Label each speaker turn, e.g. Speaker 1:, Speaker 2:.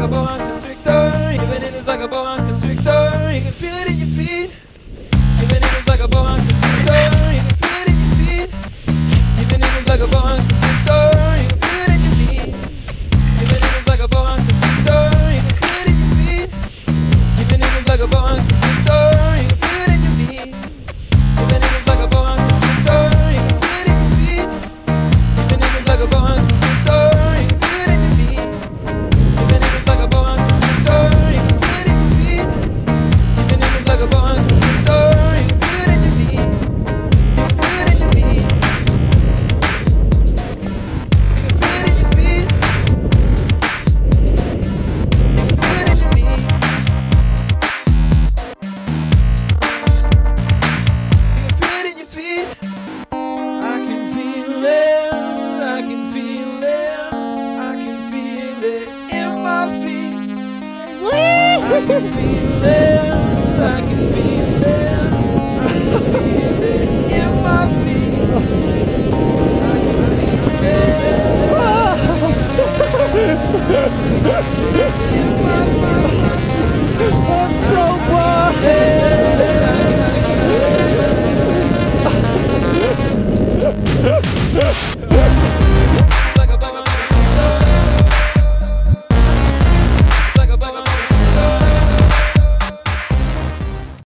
Speaker 1: like a boa constrictor. Your like a boa constrictor. You can feel it in your feet. Your venom like a boa constrictor. You can feel it in your feet. Your venom like a boa constrictor. You can feel it in your feet. Your venom like a boa constrictor. You can feel it in your feet. Your venom like a can feel